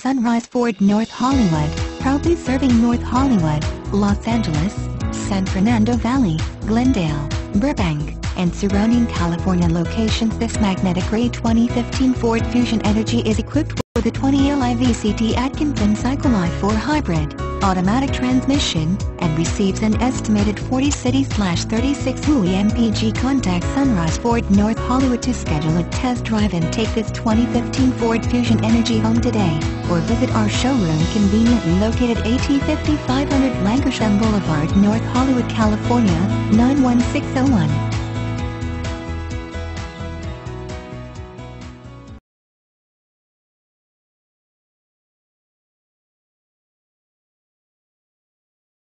Sunrise Ford North Hollywood, proudly serving North Hollywood, Los Angeles, San Fernando Valley, Glendale, Burbank, and surrounding California locations. This magnetic gray 2015 Ford Fusion Energi is equipped with a 20Li VCT Atkinson Cycle i4 hybrid, automatic transmission, and receives an estimated 40 city-36 WUI MPG contact Sunrise Ford North Hollywood to schedule a test drive and take this 2015 Ford Fusion Energi home today, or visit our showroom conveniently located AT 5500 Lankershim Boulevard, North Hollywood, California, 91601.